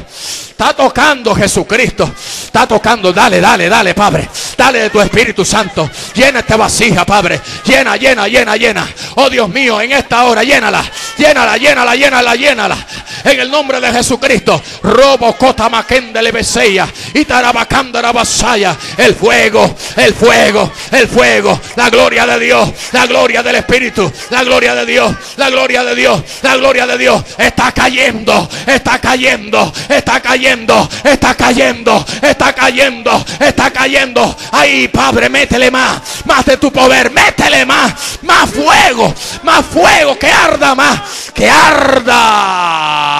Está tocando Jesucristo. Está tocando. Dale, dale, dale, Padre. Dale de tu Espíritu Santo. Llena esta vasija, Padre. Llena, llena, llena, llena. Oh Dios mío, en esta hora, llénala. Llénala, llénala, llénala, llénala. En el nombre de Jesucristo. Robo, cota, maquende, beseya. Y tarabacanda, basaya. El fuego, el fuego, el fuego. La gloria de Dios. La gloria del Espíritu. La gloria de Dios. La gloria de Dios. La gloria de Dios. Está cayendo. Está cayendo. Está cayendo está cayendo, está cayendo, está cayendo. Ahí, Padre, métele más, más de tu poder, métele más, más fuego, más fuego, que arda más, que arda.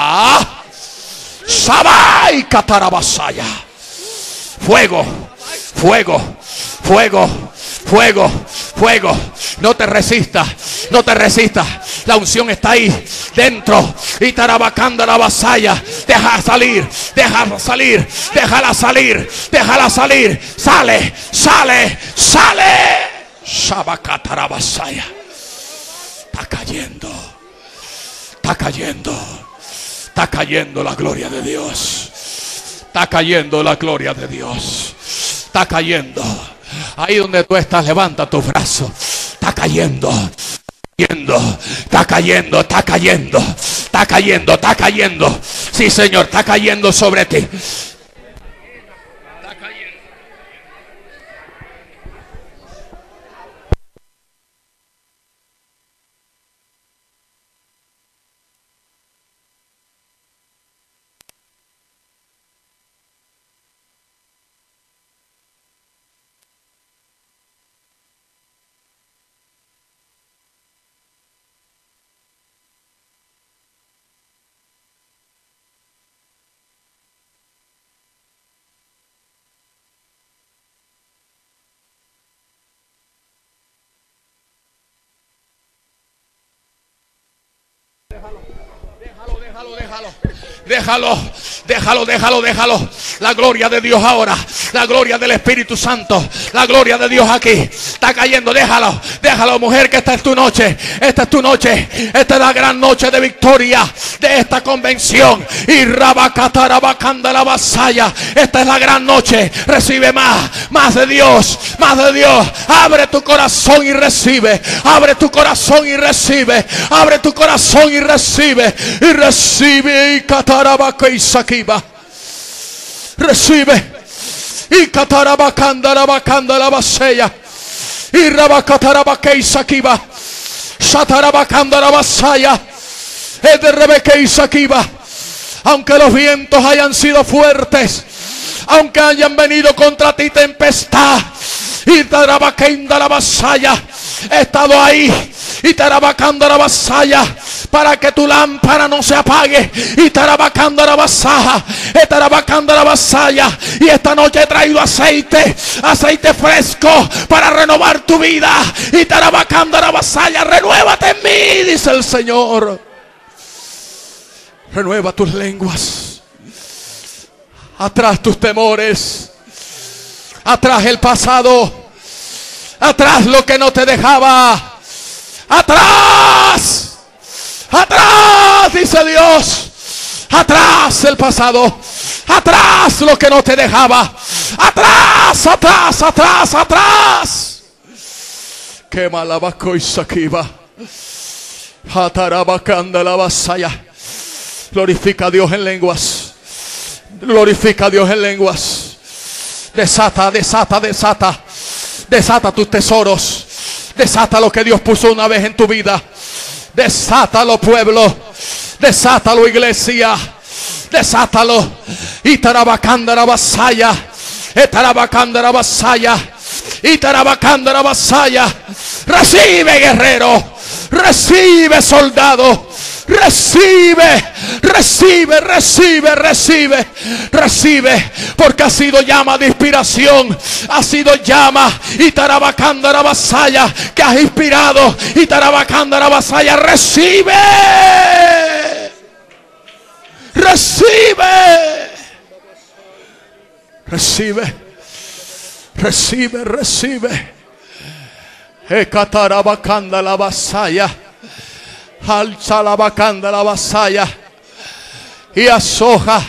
Sabai Catarabasaya. Fuego, fuego, fuego, fuego, fuego. No te resistas, no te resistas. La unción está ahí dentro. Y tarabacanda la vasalla. Deja salir, déjala salir, déjala salir, déjala salir. Sale, sale, sale. Shabacatarabasaya. Está cayendo. Está cayendo. Está cayendo la gloria de Dios. Está cayendo la gloria de Dios. Está cayendo. Ahí donde tú estás, levanta tu brazo. Está cayendo. Está cayendo, está cayendo, está cayendo, está cayendo. Sí, Señor, está cayendo sobre ti. Hello. Déjalo, déjalo, déjalo, déjalo. La gloria de Dios ahora. La gloria del Espíritu Santo. La gloria de Dios aquí. Está cayendo. Déjalo. Déjalo, mujer, que esta es tu noche. Esta es tu noche. Esta es la gran noche de victoria de esta convención. Y Rabacatarabacanda la vasalla. Esta es la gran noche. Recibe más. Más de Dios. Más de Dios. Abre tu corazón y recibe. Abre tu corazón y recibe. Abre tu corazón y recibe. Y recibe. Y y sakiba. Recibe. Y catarabacanda la bacanda la basella. Y rabacatarabake y sakiba. Satarabacanda la basaya. Es de y. Aunque los vientos hayan sido fuertes. Aunque hayan venido contra ti tempestad. Y tarabakenda la basaya. He estado ahí y tarabacando la vasalla para que tu lámpara no se apague y tarabacando la vasalla, tarabacando la vasalla y esta noche he traído aceite, aceite fresco para renovar tu vida y tarabacando la vasalla, renuévate en mí, dice el Señor. Renueva tus lenguas. Atrás tus temores. Atrás el pasado. Atrás lo que no te dejaba Atrás. Atrás, dice Dios. Atrás el pasado. Atrás lo que no te dejaba. Atrás, atrás, atrás, atrás. Quema la y saquiva. Atarabacanda la vasaya. Glorifica a Dios en lenguas. Glorifica a Dios en lenguas. Desata, desata, desata. Desata tus tesoros. Desata lo que Dios puso una vez en tu vida. Desátalo, pueblo. Desátalo, iglesia. Desátalo. Y tarabacanda vasaya. Etarabacanda vasaya. Y tarabacanda vasaya. Recibe, guerrero. Recibe, soldado. Recibe, recibe, recibe, recibe, recibe. Porque ha sido llama de inspiración. Ha sido llama y tarabacando la vasalla que has inspirado. Y tarabacando la vasalla. Recibe. Recibe. Recibe. Recibe, recibe. Ecatarabacanda la vasalla. Alza la bacanda la vasalla. Y asoja.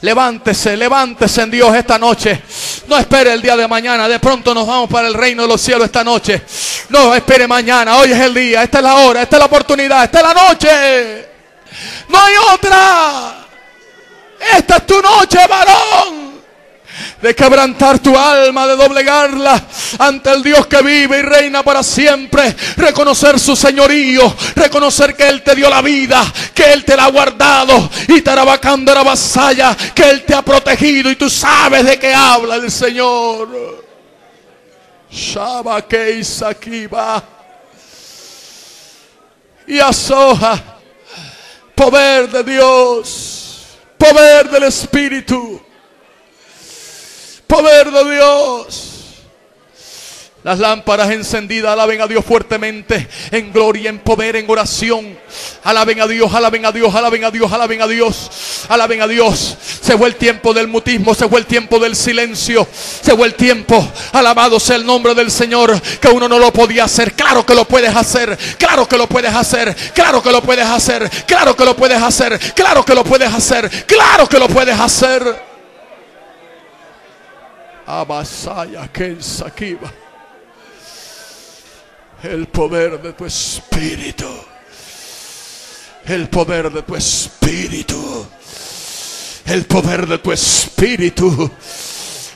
Levántese, levántese en Dios esta noche. No espere el día de mañana. De pronto nos vamos para el reino de los cielos esta noche. No espere mañana. Hoy es el día. Esta es la hora. Esta es la oportunidad. Esta es la noche. No hay otra. Esta es tu noche, varón de quebrantar tu alma, de doblegarla ante el Dios que vive y reina para siempre. Reconocer su señorío, reconocer que Él te dio la vida, que Él te la ha guardado y tarabacando la vasalla, que Él te ha protegido y tú sabes de qué habla el Señor. Shaba va y asoja poder de Dios, poder del Espíritu. Poder de Dios. Las lámparas encendidas, alaben a Dios fuertemente, en gloria, en poder, en oración. Alaben a Dios, alaben a Dios, alaben a Dios, alaben a Dios, alaben a Dios. Se fue el tiempo del mutismo, se fue el tiempo del silencio, se fue el tiempo, alabado sea el nombre del Señor, que uno no lo podía hacer. Claro que lo puedes hacer, claro que lo puedes hacer, claro que lo puedes hacer, claro que lo puedes hacer, claro que lo puedes hacer, claro que lo puedes hacer. Abasaya Kensakiba. El poder de tu espíritu. El poder de tu espíritu. El poder de tu espíritu.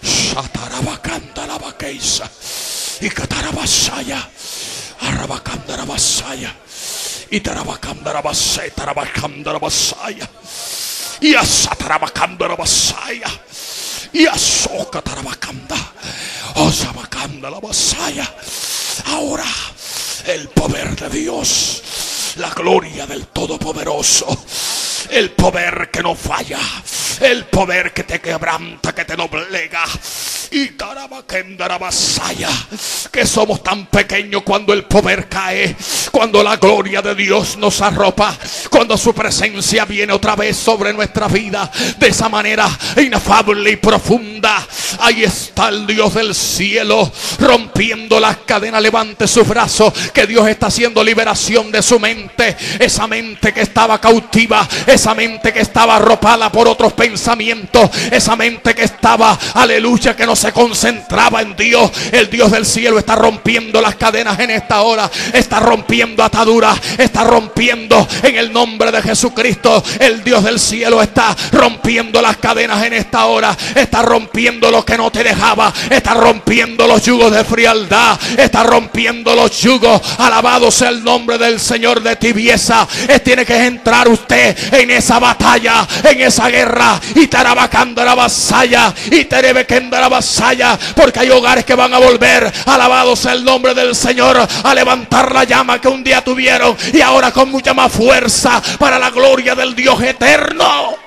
Shatarabakanda la vaqueisa. Y catarabasaya. Arabakanda la vasaya. Y tarabakanda la vasaya. Tarabakanda la vasaya. Y asatarabakanda la vasaya. Y azoka tarabacanda. Osabacanda la vasalla. Ahora el poder de Dios. La gloria del Todopoderoso. El poder que no falla. El poder que te quebranta, que te doblega y que somos tan pequeños cuando el poder cae, cuando la gloria de Dios nos arropa, cuando su presencia viene otra vez sobre nuestra vida de esa manera inafable y profunda. Ahí está el Dios del cielo rompiendo las cadenas. Levante su brazo que Dios está haciendo liberación de su mente, esa mente que estaba cautiva, esa mente que estaba arropada por otros pensamientos, esa mente que estaba, aleluya, que nos se concentraba en Dios, el Dios del cielo está rompiendo las cadenas en esta hora, está rompiendo ataduras, está rompiendo en el nombre de Jesucristo. El Dios del cielo está rompiendo las cadenas en esta hora, está rompiendo lo que no te dejaba, está rompiendo los yugos de frialdad, está rompiendo los yugos. Alabado sea el nombre del Señor de tibieza. tiene que entrar usted en esa batalla, en esa guerra. Y tarabacando la vasalla. Y terebequendo la porque hay hogares que van a volver, alabados el nombre del Señor, a levantar la llama que un día tuvieron y ahora con mucha más fuerza para la gloria del Dios eterno.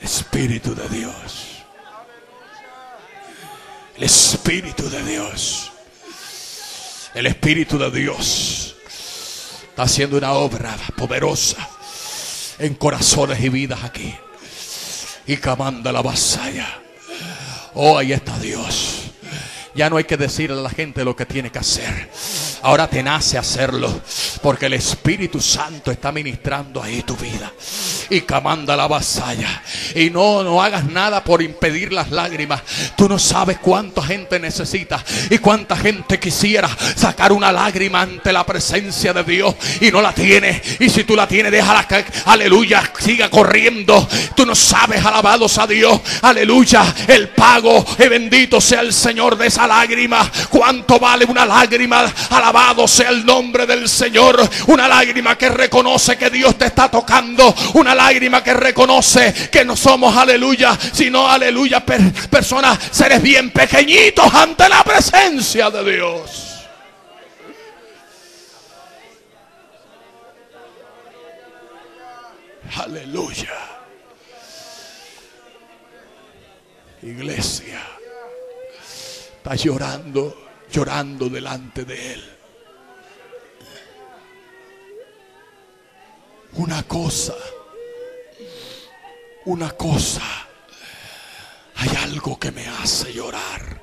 Espíritu de Dios. Espíritu de Dios. El Espíritu de Dios está haciendo una obra poderosa en corazones y vidas aquí. Y camanda la vasalla. Oh, ahí está Dios. Ya no hay que decirle a la gente lo que tiene que hacer. Ahora te nace hacerlo. Porque el Espíritu Santo está ministrando ahí tu vida. Y camanda la vasalla. Y no, no hagas nada por impedir las lágrimas. Tú no sabes cuánta gente necesita. Y cuánta gente quisiera sacar una lágrima ante la presencia de Dios. Y no la tiene. Y si tú la tienes, déjala que, aleluya, siga corriendo. Tú no sabes, alabados a Dios. Aleluya. El pago. Y bendito sea el Señor de esa lágrima. ¿Cuánto vale una lágrima? Alabado sea el nombre del Señor. Una lágrima que reconoce que Dios te está tocando. Una lágrima que reconoce que no somos aleluya, sino aleluya, personas, seres bien pequeñitos ante la presencia de Dios. Aleluya. Iglesia, está llorando, llorando delante de Él. una cosa una cosa. Hay algo que me hace llorar.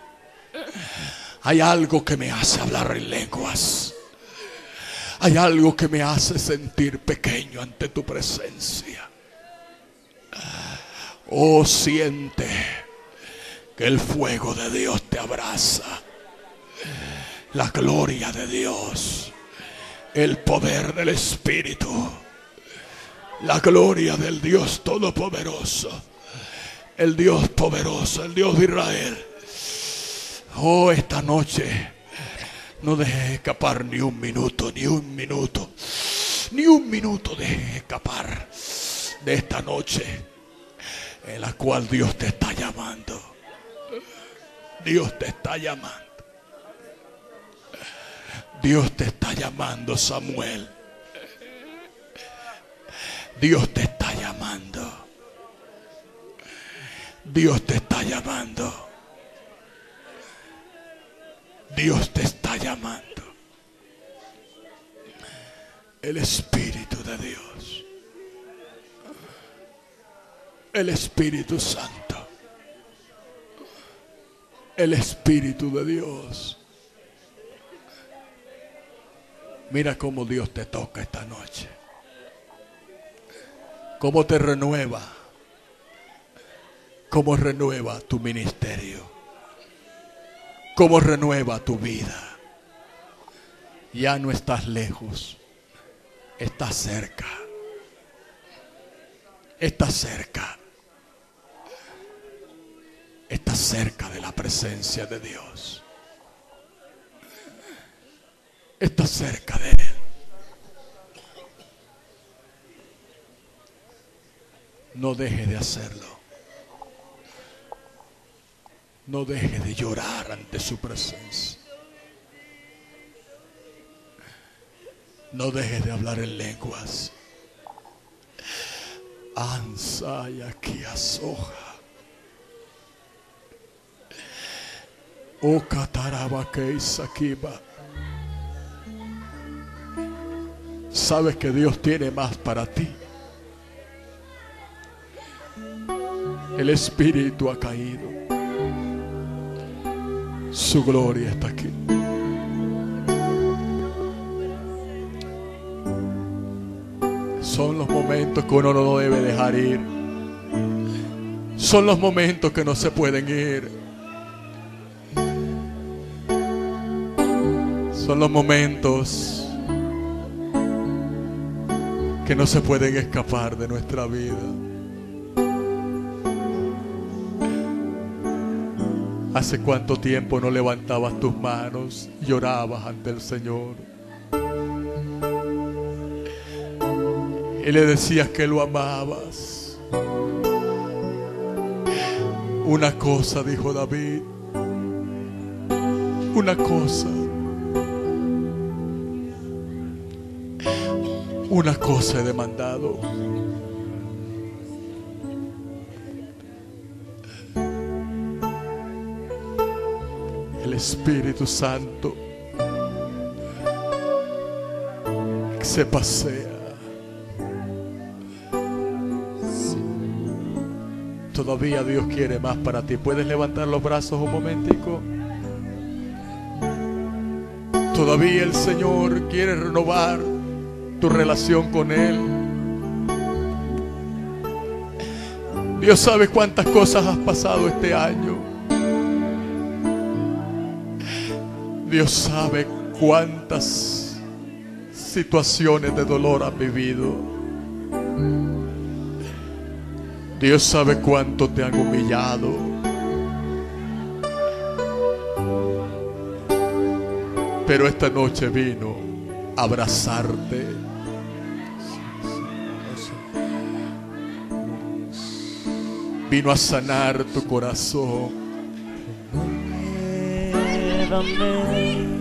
Hay algo que me hace hablar en lenguas. Hay algo que me hace sentir pequeño ante tu presencia. Oh, siente que el fuego de Dios te abraza. La gloria de Dios. El poder del Espíritu. La gloria del Dios Todopoderoso. El Dios poderoso, el Dios de Israel. Oh, esta noche no dejes escapar ni un minuto, ni un minuto, ni un minuto dejes escapar de esta noche en la cual Dios te está llamando. Dios te está llamando. Dios te está llamando, Samuel. Dios te está llamando. Dios te está llamando. Dios te está llamando. El Espíritu de Dios. El Espíritu Santo. El Espíritu de Dios. Mira cómo Dios te toca esta noche. Cómo te renueva. Cómo renueva tu ministerio. Cómo renueva tu vida. Ya no estás lejos. Estás cerca. Estás cerca. Estás cerca de la presencia de Dios. Estás cerca de Él. No deje de hacerlo. No deje de llorar ante su presencia. No deje de hablar en lenguas. Ansaya aquí asoja. O cataraba que. Sabes que Dios tiene más para ti. El Espíritu ha caído. Su gloria está aquí. Son los momentos que uno no debe dejar ir. Son los momentos que no se pueden ir. Son los momentos que no se pueden escapar de nuestra vida. ¿Hace cuánto tiempo no levantabas tus manos y llorabas ante el Señor? Y le decías que lo amabas. Una cosa, dijo David. Una cosa. Una cosa he demandado. El Espíritu Santo se pasea. Todavía Dios quiere más para ti. ¿Puedes levantar los brazos un momentico? Todavía el Señor quiere renovar tu relación con Él. Dios sabe cuántas cosas has pasado este año. Dios sabe cuántas situaciones de dolor has vivido. Dios sabe cuánto te han humillado. Pero esta noche vino a abrazarte. Vino a sanar tu corazón. ¿Por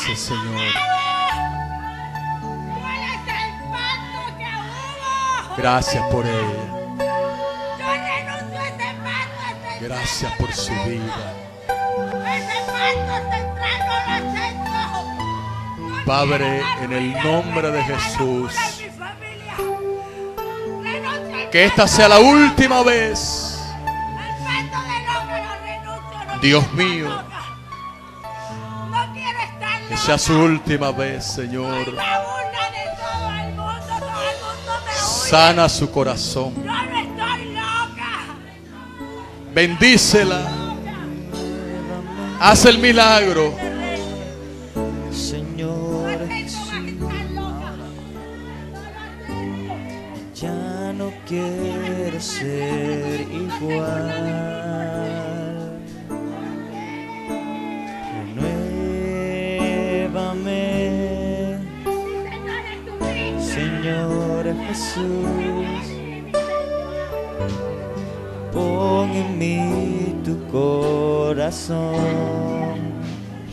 Gracias, Señor. Gracias por ella. Gracias por su vida. Padre, en el nombre de Jesús. Que esta sea la última vez. Dios mío. Sea su última vez, Señor. Sana su corazón. Bendícela. Haz el milagro.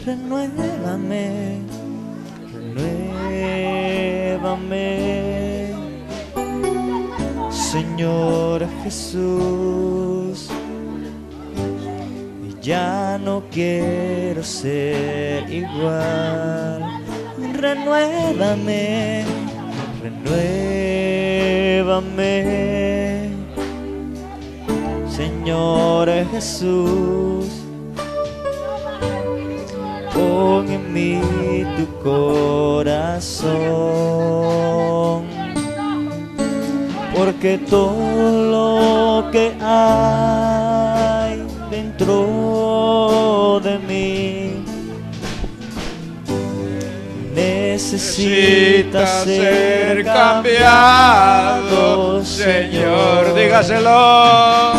Renuévame, renuévame. Señor Jesús, ya no quiero ser igual. Renuévame, renuévame. Señor Jesús, pon en mí tu corazón porque todo lo que hay dentro de mí necesita ser cambiado, Señor. dígaselo.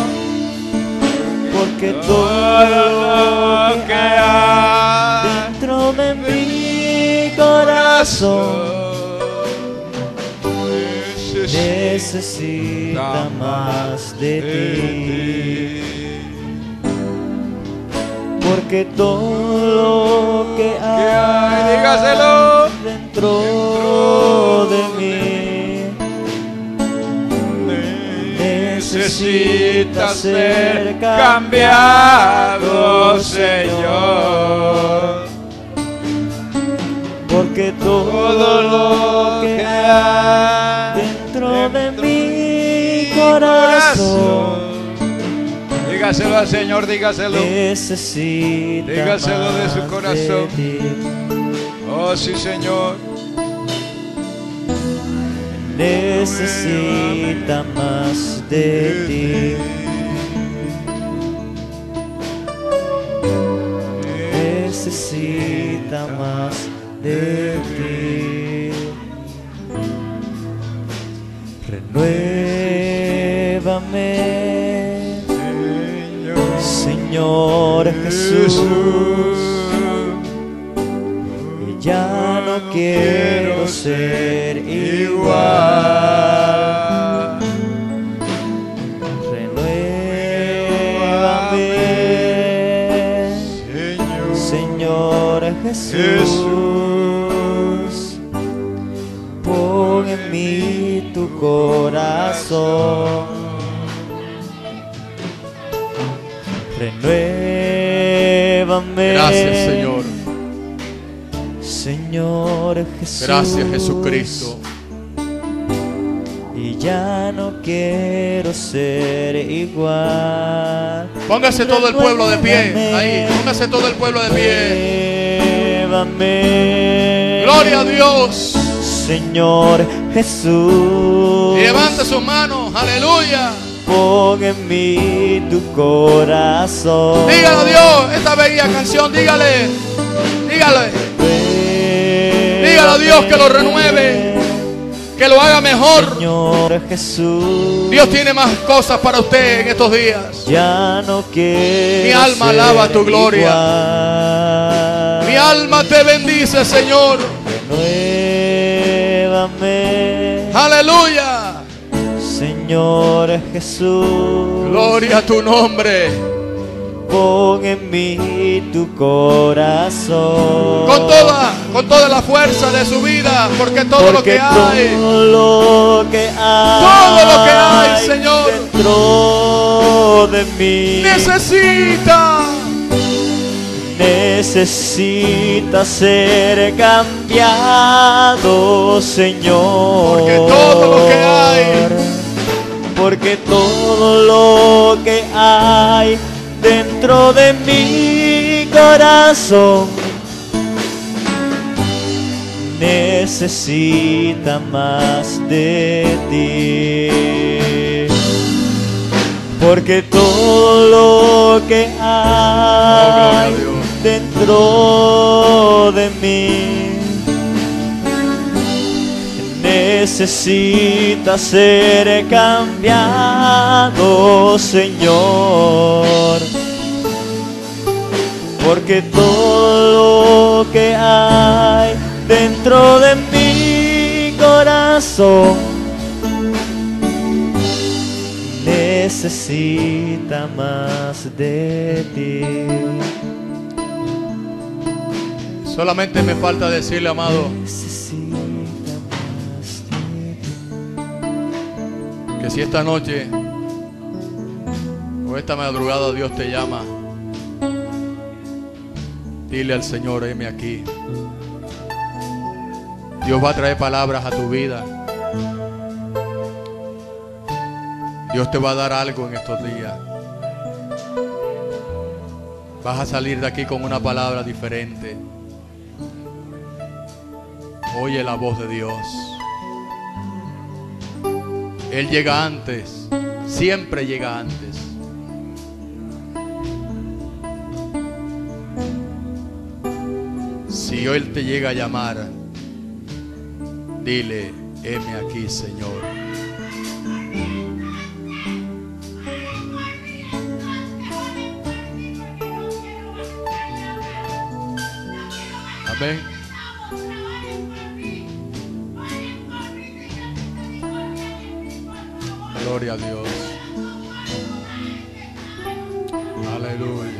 Porque todo lo que hay de mi corazón. Necesita más de ti. Porque todo lo que hay dentro de mí. Necesita ser cambiado, Señor. Todo lo que hay dentro de mi corazón. Dígaselo al Señor, dígaselo. necesita Dígaselo de su corazón. Oh, sí, Señor. necesita más de ti. Necesita más de ti. Renuévame, Señor Jesús. Y ya no quiero ser igual. Señor Jesús. Tu corazón. Renuévame. Gracias, Señor. Señor Jesús. Gracias, Jesucristo. Y ya no quiero ser igual. Póngase todo el pueblo de pie. Ahí, póngase todo el pueblo de pie. Gloria a Dios. Señor Jesús. Y levante sus manos. Aleluya. Pon en mí tu corazón. Dígale a Dios esta bella canción. Dígale. Dígale. A Dios que lo renueve. Que lo haga mejor. Señor Jesús. Dios tiene más cosas para usted en estos días. Ya no quiero. Mi alma alaba tu gloria. igual. Mi alma te bendice, Señor. Aleluya. Señor Jesús. Gloria a tu nombre. Pon en mí tu corazón. Con toda, con toda la fuerza de su vida, porque todo lo que hay, todo lo que hay, Todo lo que hay, Señor. dentro de mí necesita. Necesita ser cambiado, Señor. Porque todo lo que hay, porque todo lo que hay dentro de mi corazón necesita más de ti. Porque todo lo que a hay. Dentro de mí necesita ser cambiado, Señor. Porque todo lo que hay dentro de mi corazón necesita más de ti. Solamente me falta decirle, amado, que si esta noche o esta madrugada Dios te llama, dile al Señor, heme aquí. Dios va a traer palabras a tu vida. Dios te va a dar algo en estos días. Vas a salir de aquí con una palabra diferente. Oye la voz de Dios. Él llega antes, siempre llega antes. Si Él te llega a llamar, dile, heme aquí, Señor. Amén. Gloria a Dios. Aleluya.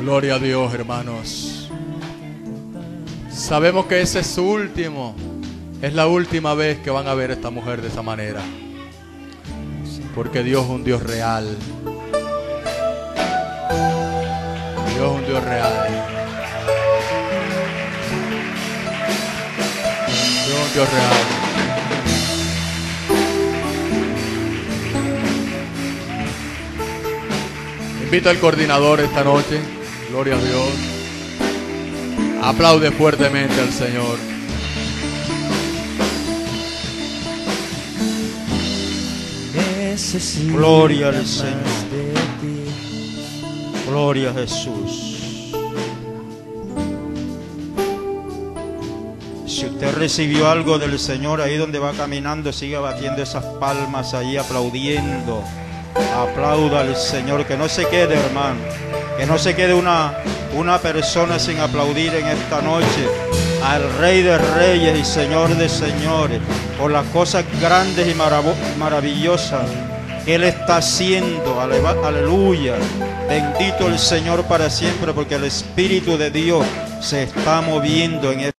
Gloria a Dios, hermanos. Sabemos que ese es su último. Es la última vez que van a ver a esta mujer de esa manera. Porque Dios es un Dios real. Dios es un Dios real. Dios real. Invito al coordinador esta noche. Gloria a Dios. Aplaude fuertemente al Señor. Gloria al Señor. de ti. Gloria a Jesús. Recibió algo del Señor ahí donde va caminando, siga batiendo esas palmas ahí, aplaudiendo. Aplauda al Señor, que no se quede, hermano. Que no se quede una, una persona sin aplaudir en esta noche al Rey de Reyes y Señor de Señores por las cosas grandes y maravillosas que Él está haciendo. Aleluya. Bendito el Señor para siempre porque el Espíritu de Dios se está moviendo en